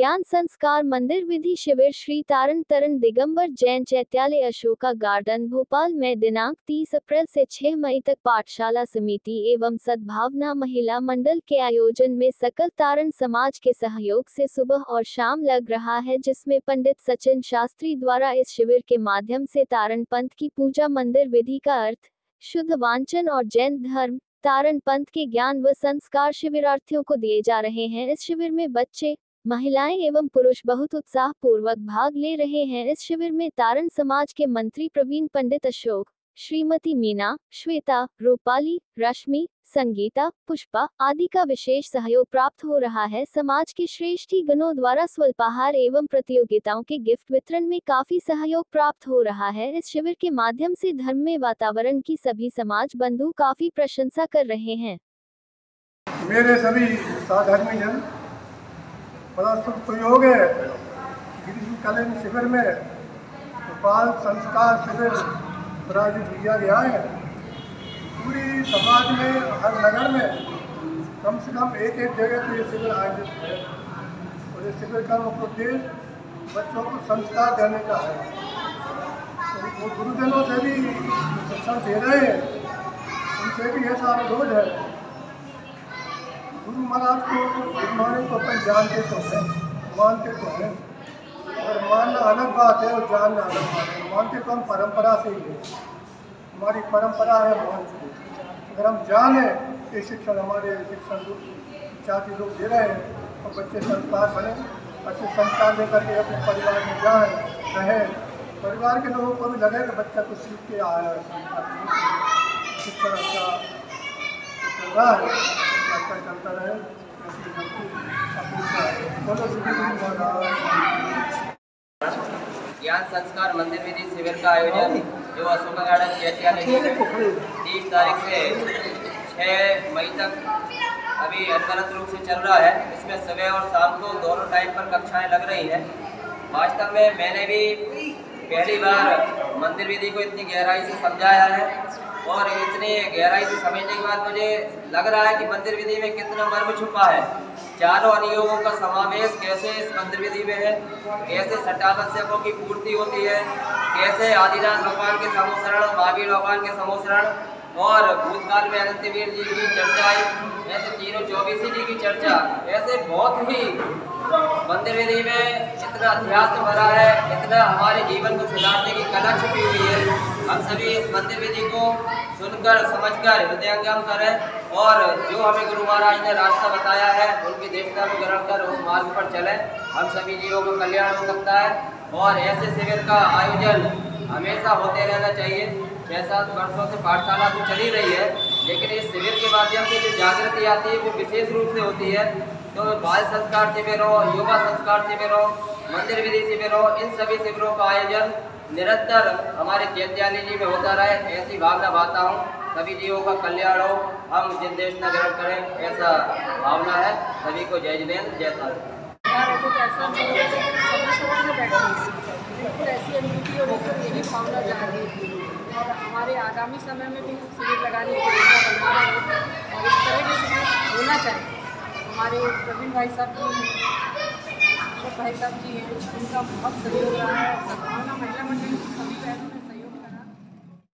ज्ञान संस्कार मंदिर विधि शिविर श्री तारण तरन दिगंबर जैन चैत्यालय अशोका गार्डन, भोपाल में दिनांक 30 अप्रैल से 6 मई तक पाठशाला समिति एवं सद्भावना महिला मंडल के आयोजन में सकल तारण समाज के सहयोग से सुबह और शाम लग रहा है, जिसमें पंडित सचिन शास्त्री द्वारा इस शिविर के माध्यम से तारण पंथ की पूजा मंदिर विधि का अर्थ, शुद्ध वांचन और जैन धर्म, तारण पंथ के ज्ञान व संस्कार शिविरार्थियों को दिए जा रहे हैं। इस शिविर में बच्चे महिलाएँ एवं पुरुष बहुत उत्साह पूर्वक भाग ले रहे हैं। इस शिविर में तारण समाज के मंत्री प्रवीण पंडित अशोक, श्रीमती मीना, श्वेता, रूपाली, रश्मि, संगीता, पुष्पा आदि का विशेष सहयोग प्राप्त हो रहा है। समाज के श्रेष्ठी गणों द्वारा स्वल्पाहार एवं प्रतियोगिताओं के गिफ्ट वितरण में काफ़ी सहयोग प्राप्त हो रहा है। इस शिविर के माध्यम से धर्म में वातावरण की सभी समाज बंधु काफ़ी प्रशंसा कर रहे हैं। मेरे सभी साधर्मी जन बड़ा शुभ सुयोग है गिरिजी कलन शिविर में गोपाल संस्कार शिविर प्रायोजित किया गया है। पूरी समाज में, हर नगर में कम से कम एक एक जगह पर ये शिविर आयोजित है। और ये शिविर का मुख्य उद्देश्य बच्चों को संस्कार देने का है। वो गुरुजनों से भी शिक्षण दे रहे हैं। उनसे भी ऐसा अनुरोध है। महाराज को गुरु को अपन जानते तो हैं, मानते तो हैं। अगर मानना अलग बात है और जानना अलग बात है। मानते तो हम परंपरा से ही हमारी परंपरा है मान की। अगर हम जाने कि शिक्षण हमारे शिक्षण जाति लोग दे रहे हैं तो बच्चे संस्कार बने अच्छे संस्कार लेकर के अपने परिवार में जाएँ, रहें। परिवार के लोगों को भी लगे कि बच्चा कुछ सीख के आया है अच्छा चल रहा है। रहे। ज्ञान संस्कार मंदिर विधि शिविर का आयोजन जो अशोका गार्डन चैत्यालय तीस तारीख से छः मई तक अभी अनवरत रूप से चल रहा है। इसमें सुबह और शाम को दोनों टाइम पर कक्षाएँ लग रही हैं। वास्तव में मैंने भी पहली बार मंदिर विधि को इतनी गहराई से समझाया है। और इतनी गहराई से समझने के बाद मुझे लग रहा है कि मंदिर विधि में कितना मर्म छुपा है। चारों अनियोगों का समावेश कैसे इस मंदिर विधि में है? कैसे सटावश्यकों की पूर्ति होती है? कैसे आदिनाथ भगवान के समोसरण महावीर भगवान के समोसरण और भूतकाल में अनंतवीर जी की चर्चा ऐसे तीनों चौबीसी जी की चर्चा, ऐसे बहुत ही मंदिर विधि में इतना अध्यात्म भरा है, इतना हमारे जीवन को सुधारने की कला छुपी हुई है। हम सभी इस मंदिर विधि को सुनकर, समझकर, हृदयंगम करें और जो हमें गुरु महाराज ने रास्ता बताया है, उनकी देवता को ग्रहण कर उस मार्ग पर चलें। हम सभी जीवों का कल्याण हो सकता है और ऐसे शिविर का आयोजन हमेशा होते रहना चाहिए। सात वर्षों से पाठशाला तो चली रही है, लेकिन इस शिविर के माध्यम से जो जागृति आती है, वो विशेष रूप से होती है। तो बाल संस्कार शिविर हो युवा संस्कार शिविर हो, मंदिर विधि शिविर हो, इन सभी शिविरों का आयोजन निरंतर हमारे चैत्यालय जी में होता रहे, ऐसी भावना भाता हूँ। सभी जीवों का कल्याण हो। हम जिन देश न ग्रहण करें, ऐसा भावना है। सभी को जय जिनेन्द्र, जय और हमारे आगामी समय में भी शिविर लगाने की और के शिविर होना चाहिए हमारे प्रवीण भाई साहब जी सहायता की है उनका बहुत सहयोग रहा है और महिला मंडल सभी पहलू में